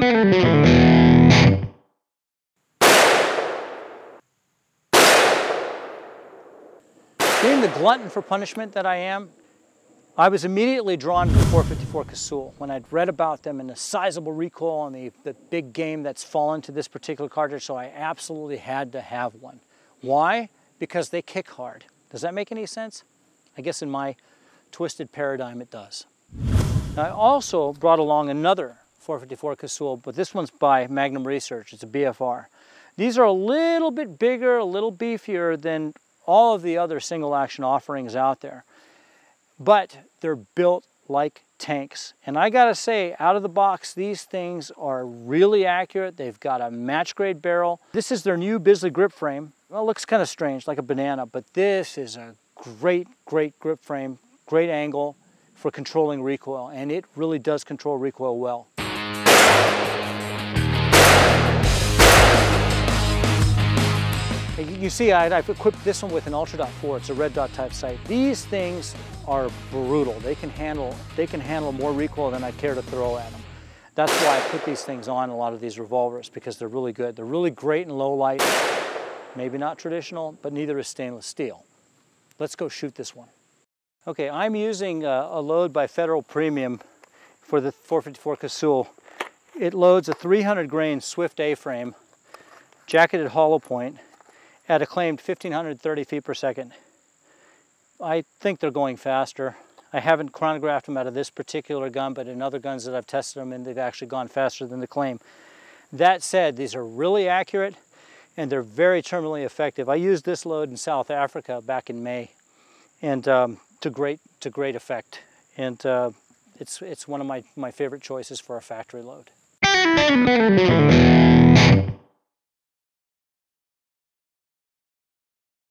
Being the glutton for punishment that I am, I was immediately drawn to the 454 Casull when I'd read about them and the sizable recoil and the, the big game that's fallen to this particular cartridge, so I absolutely had to have one. Why? Because they kick hard. Does that make any sense? I guess in my twisted paradigm it does. Now, I also brought along another 454 Casull, but this one's by Magnum Research. It's a BFR. These are a little bit bigger, a little beefier than all of the other single action offerings out there. But they're built like tanks. And I gotta say, out of the box, these things are really accurate. They've got a match grade barrel. This is their new Bisley grip frame. Well, it looks kind of strange, like a banana, but this is a great, great grip frame, great angle for controlling recoil, and it really does control recoil well. You see, I, have equipped this one with an Ultra Dot 4. It's a red dot type sight. These things are brutal. They can handle, they can handle more recoil than I care to throw at them. That's why I put these things on a lot of these revolvers because they're really good. They're really great in low light. Maybe not traditional, but neither is stainless steel. Let's go shoot this one. Okay, I'm using a, a load by Federal Premium for the 454 Casull. It loads a 300 grain Swift A-frame, jacketed hollow point, at a claimed 1530 feet per second. I think they're going faster. I haven't chronographed them out of this particular gun, but in other guns that I've tested them in, they've actually gone faster than the claim. That said, these are really accurate and they're very terminally effective. I used this load in South Africa back in May and um, to great to great effect. And uh, it's, it's one of my, my favorite choices for a factory load.